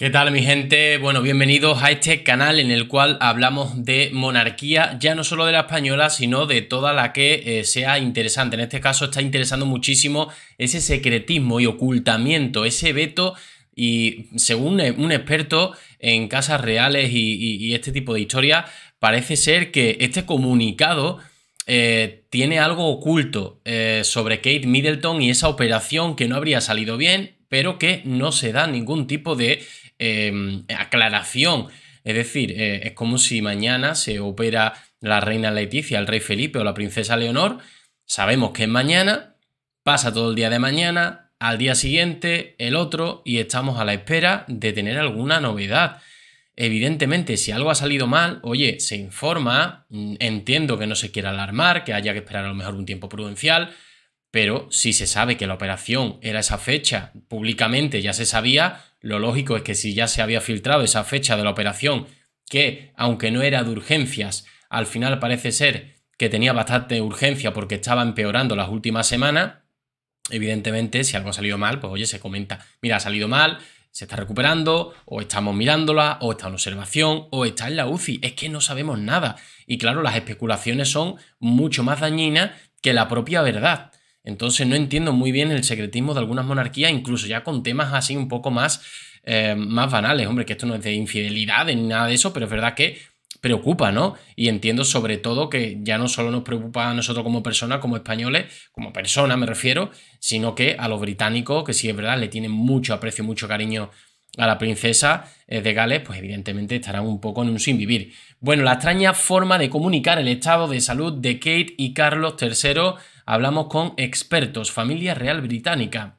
¿Qué tal mi gente? Bueno, bienvenidos a este canal en el cual hablamos de monarquía, ya no solo de la española, sino de toda la que eh, sea interesante. En este caso está interesando muchísimo ese secretismo y ocultamiento, ese veto y según un experto en casas reales y, este tipo de historia, parece ser que este comunicado eh, tiene algo oculto eh, sobre Kate Middleton y esa operación que no habría salido bien, pero que no se da ningún tipo de Em, aclaración. Es decir, eh, es como si mañana se opera la reina Leticia, el rey Felipe o la princesa Leonor. Sabemos que es mañana, pasa todo el día de mañana, al día siguiente el otro y estamos a la espera de tener alguna novedad. Evidentemente, si algo ha salido mal, oye, se informa, mm, entiendo que no se quiera alarmar, que haya que esperar a lo mejor un tiempo prudencial, pero si se sabe que la operación era esa fecha, públicamente ya se sabía, lo lógico es que si ya se había filtrado esa fecha de la operación, que aunque no era de urgencias, al final parece ser que tenía bastante urgencia porque estaba empeorando las últimas semanas, evidentemente si algo ha salido mal, pues oye, se comenta, mira, ha salido mal, se está recuperando, o estamos mirándola, o está en observación, o está en la UCI. Es que no sabemos nada. Y claro, las especulaciones son mucho más dañinas que la propia verdad. Entonces no entiendo muy bien el secretismo de algunas monarquías, incluso ya con temas así un poco más, eh, más banales. Hombre, que esto no es de infidelidad ni nada de eso, pero es verdad que preocupa, ¿no? Y entiendo sobre todo que ya no solo nos preocupa a nosotros como personas, como españoles, como personas me refiero, sino que a los británicos, que sí es verdad, le tienen mucho aprecio, mucho cariño a la princesa eh, de Gales, pues evidentemente estarán un poco en un sin vivir. Bueno, la extraña forma de comunicar el estado de salud de Kate y Carlos III hablamos con expertos, familia real británica.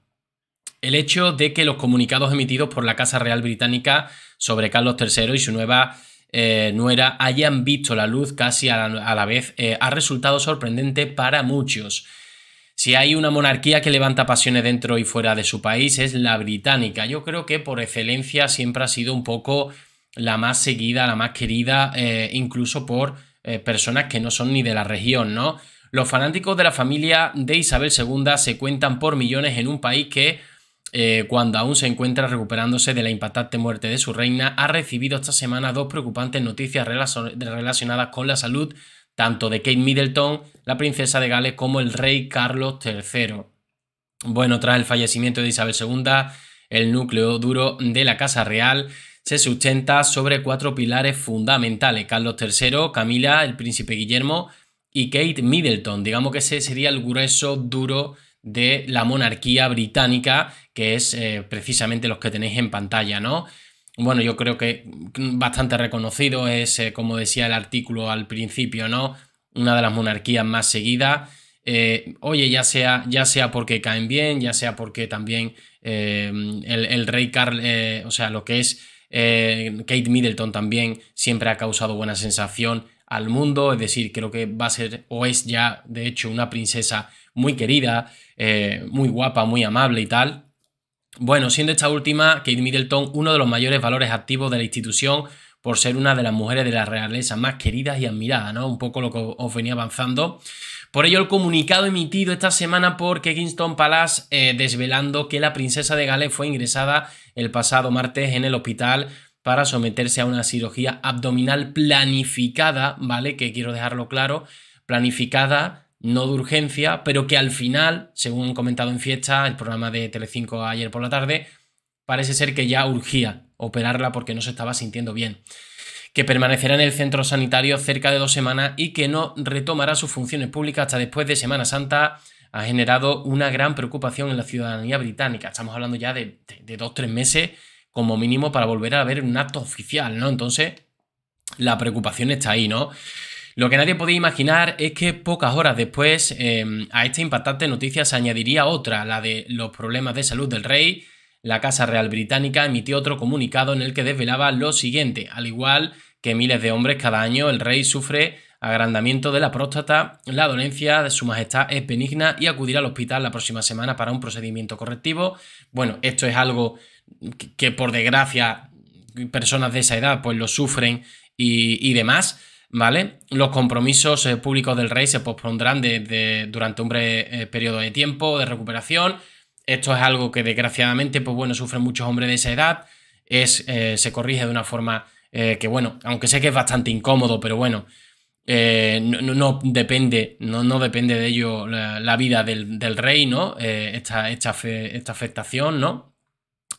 El hecho de que los comunicados emitidos por la Casa Real Británica sobre Carlos III y su nueva eh, nuera hayan visto la luz casi a la, vez eh, ha resultado sorprendente para muchos. Si hay una monarquía que levanta pasiones dentro y fuera de su país es la británica. Yo creo que por excelencia siempre ha sido un poco la más seguida, la más querida, eh, incluso por personas que no son ni de la región, ¿no? Los fanáticos de la familia de Isabel II se cuentan por millones en un país que, eh, cuando aún se encuentra recuperándose de la impactante muerte de su reina, ha recibido esta semana dos preocupantes noticias relacionadas con la salud tanto de Kate Middleton, la princesa de Gales, como el rey Carlos III. Bueno, tras el fallecimiento de Isabel II, el núcleo duro de la Casa Real se sustenta sobre cuatro pilares fundamentales. Carlos III, Camila, el príncipe Guillermo, y Kate Middleton. Digamos que ese sería el grueso duro de la monarquía británica, que es eh, precisamente los que tenéis en pantalla, ¿no? Bueno, yo creo que bastante reconocido es, eh, como decía el artículo al principio, ¿no? Una de las monarquías más seguidas. Eh, oye, ya sea, ya sea porque caen bien, ya sea porque también el, el, rey Carl, o sea, lo que es Kate Middleton también siempre ha causado buena sensación al mundo, es decir, creo que va a ser o es ya de hecho una princesa muy querida, eh, muy guapa, muy amable y tal. Bueno, siendo esta última, Kate Middleton, uno de los mayores valores activos de la institución por ser una de las mujeres de la realeza más queridas y admiradas, ¿no? Un poco lo que os venía avanzando. Por ello, el comunicado emitido esta semana por Kingston Palace eh, desvelando que la princesa de Gales fue ingresada el pasado martes en el hospital para someterse a una cirugía abdominal planificada, ¿vale? Que quiero dejarlo claro, planificada, no de urgencia, pero que al final, según comentado en fiesta, el programa de Telecinco ayer por la tarde, parece ser que ya urgía operarla porque no se estaba sintiendo bien que permanecerá en el centro sanitario cerca de dos semanas y que no retomará sus funciones públicas hasta después de Semana Santa, ha generado una gran preocupación en la ciudadanía británica. Estamos hablando ya de, de, de dos, tres meses como mínimo para volver a ver un acto oficial, ¿no? Entonces, la preocupación está ahí, ¿no? Lo que nadie podía imaginar es que pocas horas después em, a esta impactante noticia se añadiría otra, la de los problemas de salud del rey. La Casa Real Británica emitió otro comunicado en el que desvelaba lo siguiente, al igual que miles de hombres cada año, el rey sufre agrandamiento de la próstata, la dolencia de su majestad es benigna y acudirá al hospital la próxima semana para un procedimiento correctivo. Bueno, esto es algo que, por desgracia personas de esa edad pues lo sufren y, demás, ¿vale? Los compromisos eh, públicos del rey se pospondrán durante un breve eh, periodo de tiempo de recuperación. Esto es algo que desgraciadamente, pues bueno, sufren muchos hombres de esa edad. es, eh, se corrige de una forma que, bueno, aunque sé que es bastante incómodo, pero bueno, eh, no, depende, no, no, depende de ello la, vida del, rey, ¿no? esta, esta, esta afectación, ¿no?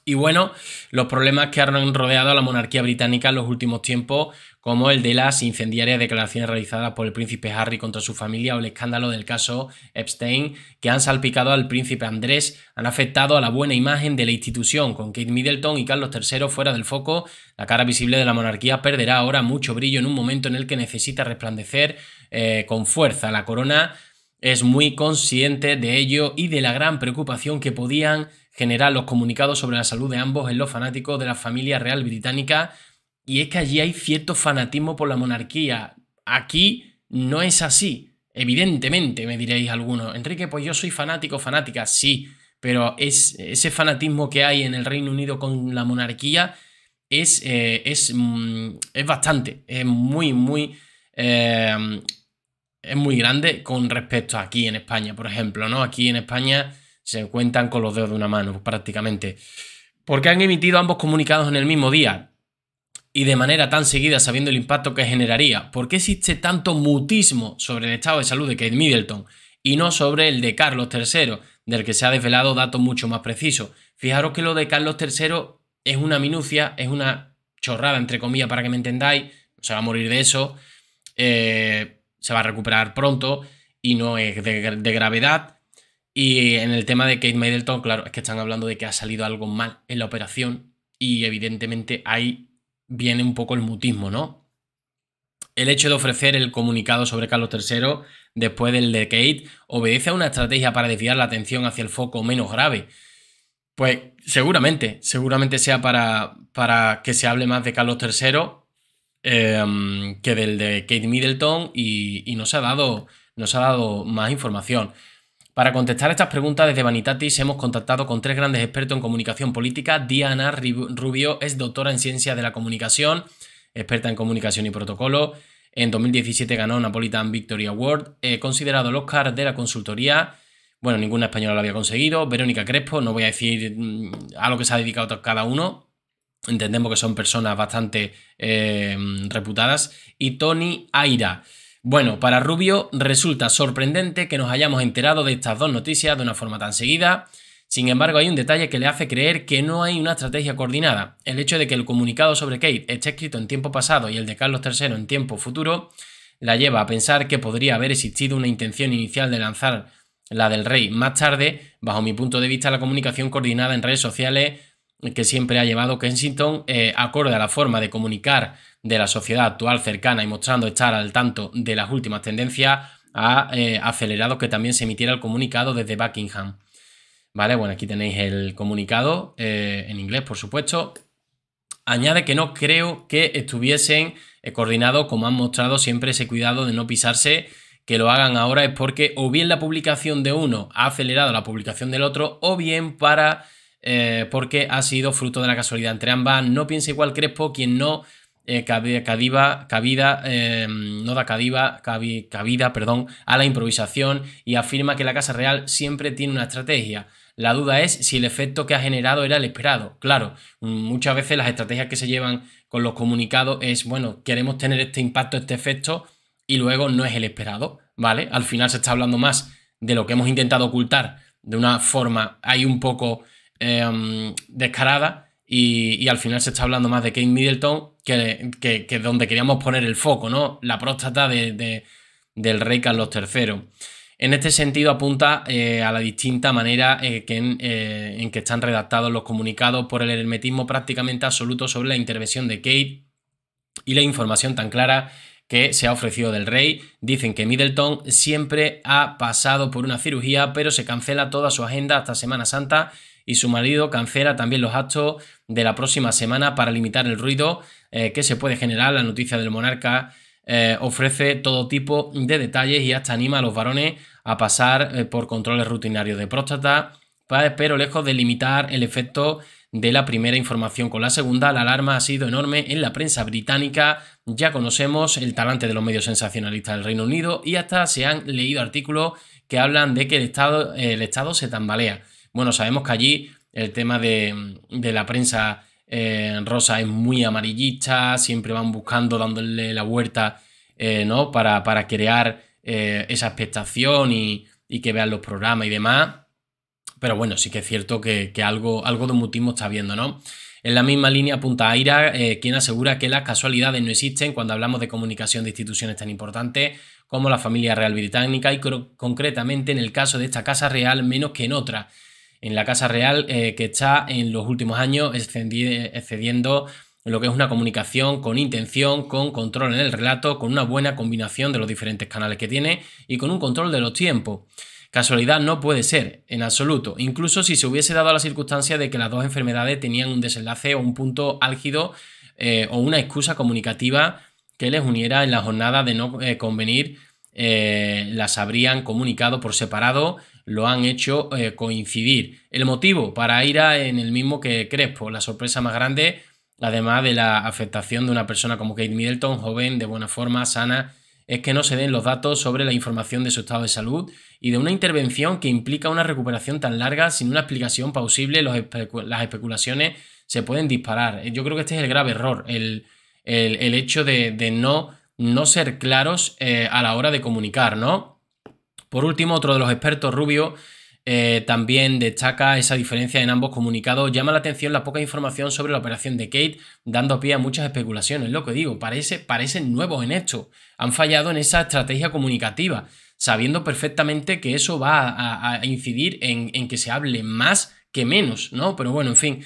Y bueno, los problemas que han rodeado a la monarquía británica en los últimos tiempos, como el de las incendiarias declaraciones realizadas por el príncipe Harry contra su familia o el escándalo del caso Epstein, que han salpicado al príncipe Andrés, han afectado a la buena imagen de la institución. Con Kate Middleton y Carlos III fuera del foco, la cara visible de la monarquía perderá ahora mucho brillo en un momento en el que necesita resplandecer eh, con fuerza. La corona es muy consciente de ello y de la gran preocupación que podían generar los comunicados sobre la salud de ambos en los fanáticos de la familia real británica. Y es que allí hay cierto fanatismo por la monarquía. Aquí no es así. Evidentemente, me diréis algunos. Enrique, pues yo soy fanático, fanática, sí. Pero es, ese fanatismo que hay en el Reino Unido con la monarquía es, eh, es, mm, es, bastante. Es muy, muy. Eh, es muy grande con respecto a aquí en España, por ejemplo, ¿no? Aquí en España se cuentan con los dedos de una mano prácticamente. Porque han emitido ambos comunicados en el mismo día y de manera tan seguida sabiendo el impacto que generaría. ¿Por qué existe tanto mutismo sobre el estado de salud de Kate Middleton y no sobre el de Carlos III, del que se ha desvelado datos mucho más precisos? Fijaros que lo de Carlos III es una minucia, es una chorrada, entre comillas, para que me entendáis. Se va a morir de eso. Eh, se va a recuperar pronto y no es de, gravedad. Y en el tema de Kate Middleton, claro, es que están hablando de que ha salido algo mal en la operación y evidentemente ahí viene un poco el mutismo, ¿no? El hecho de ofrecer el comunicado sobre Carlos III después del de Kate obedece a una estrategia para desviar la atención hacia el foco menos grave. Pues seguramente, seguramente sea para, para que se hable más de Carlos III Em, que del de Kate Middleton y, nos, ha dado, nos ha dado más información. Para contestar estas preguntas desde Vanitatis hemos contactado con tres grandes expertos en comunicación política. Diana Rubio es doctora en ciencias de la comunicación, experta en comunicación y protocolo. En 2017 ganó Napolitan Victory Award, eh, considerado el Oscar de la consultoría. Bueno, ninguna española lo había conseguido. Verónica Crespo, no voy a decir mm, a lo que se ha dedicado cada uno, entendemos que son personas bastante eh, reputadas, y Tony Aira. Bueno, para Rubio resulta sorprendente que nos hayamos enterado de estas dos noticias de una forma tan seguida. Sin embargo, hay un detalle que le hace creer que no hay una estrategia coordinada. El hecho de que el comunicado sobre Kate esté escrito en tiempo pasado y el de Carlos III en tiempo futuro la lleva a pensar que podría haber existido una intención inicial de lanzar la del rey más tarde. Bajo mi punto de vista, la comunicación coordinada en redes sociales que siempre ha llevado Kensington, eh, acorde a la forma de comunicar de la sociedad actual cercana y mostrando estar al tanto de las últimas tendencias, ha eh, acelerado que también se emitiera el comunicado desde Buckingham. Vale, bueno, aquí tenéis el comunicado eh, en inglés, por supuesto. Añade que no creo que estuviesen coordinados como han mostrado siempre ese cuidado de no pisarse. Que lo hagan ahora es porque o bien la publicación de uno ha acelerado la publicación del otro o bien para eh, porque ha sido fruto de la casualidad entre ambas. No piensa igual Crespo, quien no eh, cabida, eh, no da cabida, perdón, a la improvisación y afirma que la Casa Real siempre tiene una estrategia. La duda es si el efecto que ha generado era el esperado. Claro, muchas veces las estrategias que se llevan con los comunicados es, bueno, queremos tener este impacto, este efecto, y luego no es el esperado, ¿vale? Al final se está hablando más de lo que hemos intentado ocultar de una forma ahí un poco Em, descarada y, al final se está hablando más de Kate Middleton que, que, donde queríamos poner el foco, ¿no? La próstata de, del rey Carlos III. En este sentido apunta eh, a la distinta manera eh, que eh, en, que están redactados los comunicados por el hermetismo prácticamente absoluto sobre la intervención de Kate y la información tan clara que se ha ofrecido del rey. Dicen que Middleton siempre ha pasado por una cirugía, pero se cancela toda su agenda hasta Semana Santa y su marido cancela también los actos de la próxima semana para limitar el ruido eh, que se puede generar. La noticia del monarca eh, ofrece todo tipo de detalles y hasta anima a los varones a pasar eh, por controles rutinarios de próstata, pero lejos de limitar el efecto de la primera información con la segunda, la alarma ha sido enorme en la prensa británica. Ya conocemos el talante de los medios sensacionalistas del Reino Unido y hasta se han leído artículos que hablan de que el Estado, el estado se tambalea. Bueno, sabemos que allí el tema de, la prensa Eh, Rosa es muy amarillista, siempre van buscando, dándole la vuelta, eh, ¿no? Para, para crear eh, esa expectación y, que vean los programas y demás. Pero bueno, sí que es cierto que, algo, algo de mutismo está viendo, ¿no? En la misma línea apunta Aira, quien asegura que las casualidades no existen cuando hablamos de comunicación de instituciones tan importantes como la familia real británica y concretamente en el caso de esta Casa Real menos que en otra en la Casa Real eh, que está en los últimos años excediendo lo que es una comunicación con intención, con control en el relato, con una buena combinación de los diferentes canales que tiene y con un control de los tiempos. Casualidad no puede ser, en absoluto, incluso si se hubiese dado la circunstancia de que las dos enfermedades tenían un desenlace o un punto álgido eh, o una excusa comunicativa que les uniera en la jornada de no eh, convenir, las habrían comunicado por separado lo han hecho eh, coincidir. El motivo para ir a en el mismo que Crespo, la sorpresa más grande, además de la afectación de una persona como Kate Middleton, joven, de buena forma, sana, es que no se den los datos sobre la información de su estado de salud y de una intervención que implica una recuperación tan larga sin una explicación plausible, las especulaciones se pueden disparar. Yo creo que este es el grave error, el, hecho de, no, no, ser claros eh, a la hora de comunicar, ¿no? Por último, otro de los expertos, Rubio, eh, también destaca esa diferencia en ambos comunicados. Llama la atención la poca información sobre la operación de Kate, dando pie a muchas especulaciones. Lo que digo, parece, parecen nuevos en esto. Han fallado en esa estrategia comunicativa, sabiendo perfectamente que eso va a, incidir en, que se hable más que menos, ¿no? Pero bueno, en fin,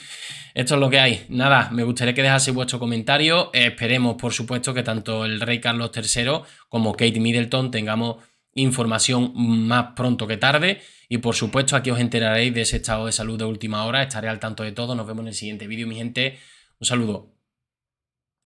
esto es lo que hay. Nada, me gustaría que dejase vuestro comentario. esperemos, por supuesto, que tanto el rey Carlos III como Kate Middleton tengamos información más pronto que tarde. Y por supuesto, aquí os enteraréis de ese estado de salud de última hora. Estaré al tanto de todo. Nos vemos en el siguiente vídeo, mi gente. Un saludo.